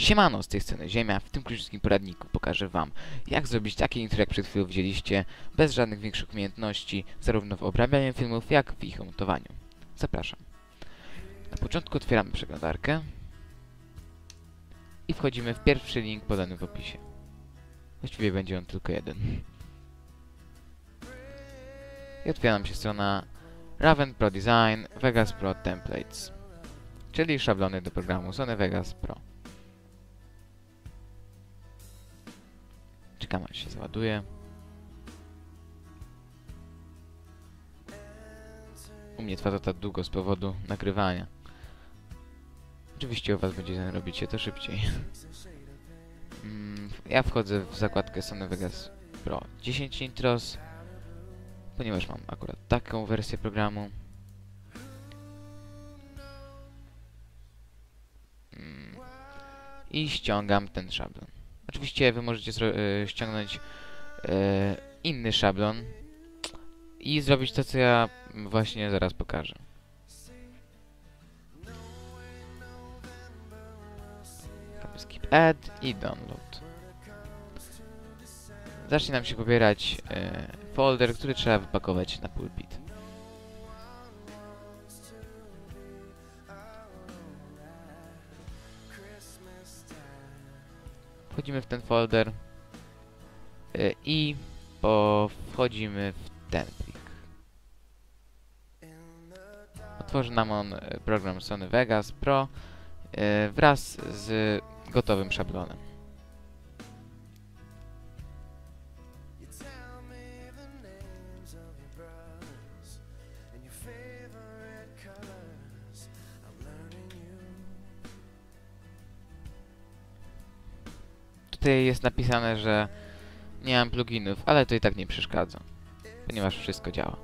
Siemano, z tej strony Ziemia. W tym krótkim poradniku pokażę Wam, jak zrobić takie intro, jak przed chwilą widzieliście, bez żadnych większych umiejętności, zarówno w obrabianiu filmów, jak w ich montowaniu. Zapraszam. Na początku otwieramy przeglądarkę i wchodzimy w pierwszy link podany w opisie. Właściwie będzie on tylko jeden. I otwiera nam się strona Raven Pro Design Vegas Pro Templates, czyli szablony do programu Sony Vegas Pro. Czekamy aż się załaduje. U mnie trwa to tak długo z powodu nagrywania. Oczywiście u was będzie robić się to szybciej. Mm, ja wchodzę w zakładkę Sony Vegas Pro 10 Intros, ponieważ mam akurat taką wersję programu. Mm, I ściągam ten szablon. Oczywiście wy możecie y, ściągnąć y, inny szablon i zrobić to, co ja właśnie zaraz pokażę. Skip add i download. Zacznie nam się pobierać y, folder, który trzeba wypakować na pulpit. Wchodzimy w ten folder y, i po wchodzimy w ten plik. Otworzy nam on y, program Sony Vegas Pro y, wraz z gotowym szablonem. Tutaj jest napisane, że nie mam pluginów, ale to i tak nie przeszkadza, ponieważ wszystko działa.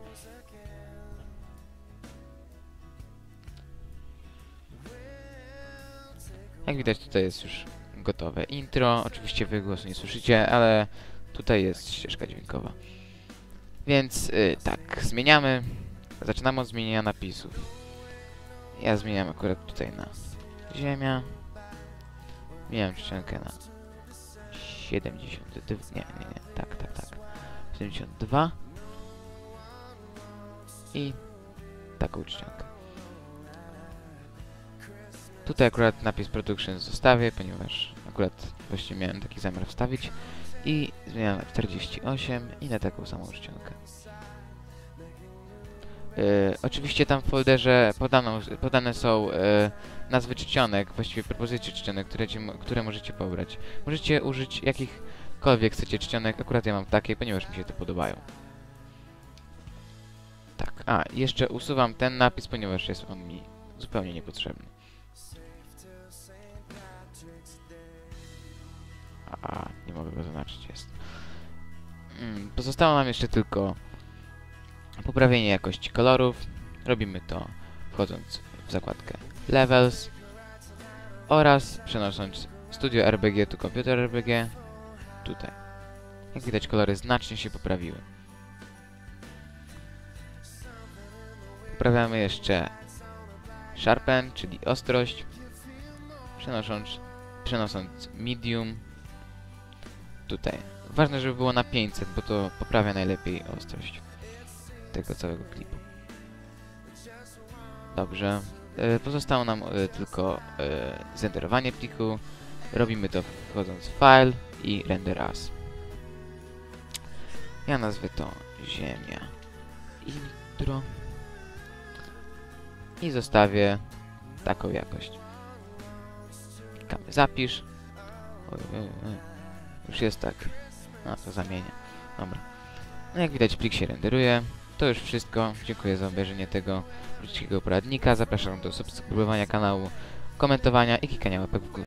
Jak widać tutaj jest już gotowe intro. Oczywiście wy głosu nie słyszycie, ale tutaj jest ścieżka dźwiękowa. Więc y, tak, zmieniamy. Zaczynamy od zmienienia napisów. Ja zmieniam akurat tutaj na ziemia. Zmieniam czcionkę na 72, nie, nie, nie, tak, tak, tak. 72 i taką czcionkę. Tutaj akurat napis Production zostawię, ponieważ akurat właśnie miałem taki zamiar wstawić i zmieniam na 48 i na taką samą czcionkę. Yy, oczywiście tam w folderze podano, podane są yy, nazwy czcionek, właściwie propozycje czcionek, które, ci, które możecie pobrać. Możecie użyć jakichkolwiek chcecie czcionek, akurat ja mam takie, ponieważ mi się to podobają. Tak, a jeszcze usuwam ten napis, ponieważ jest on mi zupełnie niepotrzebny. A, nie mogę go zaznaczyć, jest. Mm, pozostało nam jeszcze tylko poprawienie jakości kolorów. Robimy to wchodząc w zakładkę Levels oraz przenosząc Studio RBG tu komputer RBG tutaj. Jak widać kolory znacznie się poprawiły. Poprawiamy jeszcze Sharpen, czyli ostrość, przenosząc, przenosząc Medium tutaj. Ważne, żeby było na 500, bo to poprawia najlepiej ostrość tego całego klipu. Dobrze. E, Pozostało nam e, tylko e, zenderowanie pliku. Robimy to wchodząc w File i Render As. Ja nazwę to Ziemia Intro i zostawię taką jakość. Klikamy Zapisz. Już jest tak. A, to zamienię. Dobra. No jak widać plik się renderuje. To już wszystko. Dziękuję za obejrzenie tego krótkiego poradnika. Zapraszam do subskrybowania kanału, komentowania i klikania łapek w górę.